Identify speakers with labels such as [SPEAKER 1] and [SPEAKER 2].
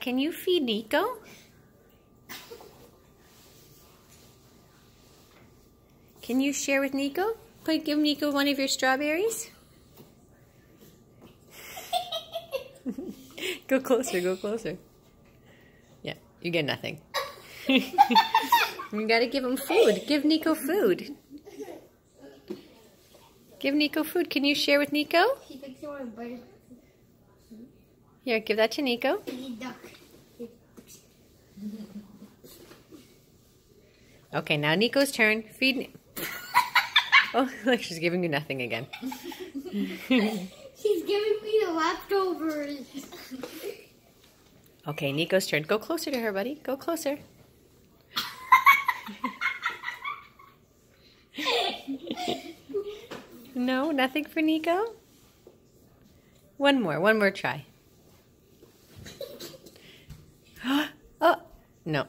[SPEAKER 1] Can you feed Nico? Can you share with Nico? Please give Nico one of your strawberries. go closer, go closer. Yeah, you get nothing. you gotta give him food. Give Nico food. Give Nico food. Can you share with Nico? Here, give that to Nico. Okay, now Nico's turn. Feed. Oh, look, she's giving you nothing again.
[SPEAKER 2] she's giving me the leftovers.
[SPEAKER 1] Okay, Nico's turn. Go closer to her, buddy. Go closer. no, nothing for Nico? One more, one more try. oh, no.